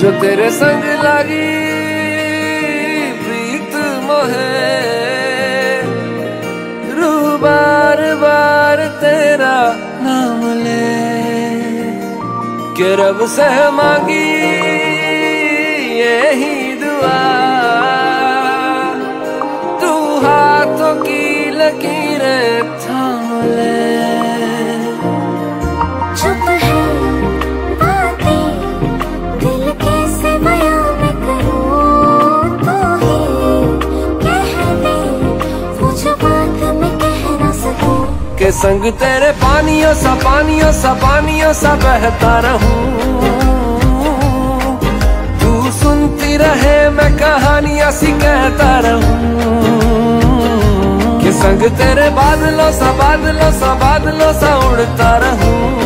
ਜੋ ਤੇਰੇ ਸੰਗ ਲਾਗੀ ਪ੍ਰੀਤ ਮੋਹੇ। ਰੂਹ ਬਾਰ ਬਾਰ ਤੇਰਾ ਨਾਮ ਲੈ। ਕਿ ਰਬ ਸਹਿ ਮੰਗੀ, ਇਹੀ ਦੁਆ। के संग तेरे पानियों सा पानियों सा पानियों सा बहता रहूँ। तू सुनती रहे, मैं कहानियाँ सी कहता रहूँ। के संग तेरे बादलों सा बादलों सा बादलों सा उड़ता रहूँ।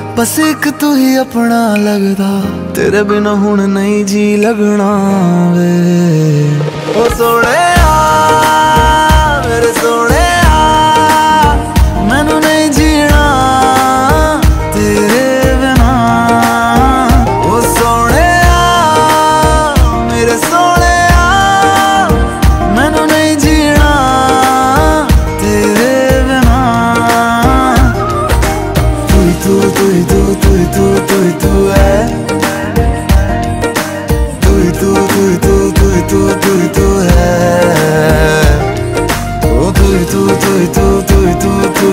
ਬਸ ਇੱਕ ਤੂੰ ਹੀ ਆਪਣਾ ਲੱਗਦਾ। ਤੇਰੇ ਬਿਨਾ ਹੁਣ ਨਹੀਂ ਜੀ ਲੱਗਣਾ ਵੇ। ਉਹ ਸੋਹਣਿਆ, ਮੇਰੇ ਸੋਹਣੇ है तू ही तू तू ही तू तू ही तू तू ही तू है ओ तू ही तू तू ही तू तू ही तू तू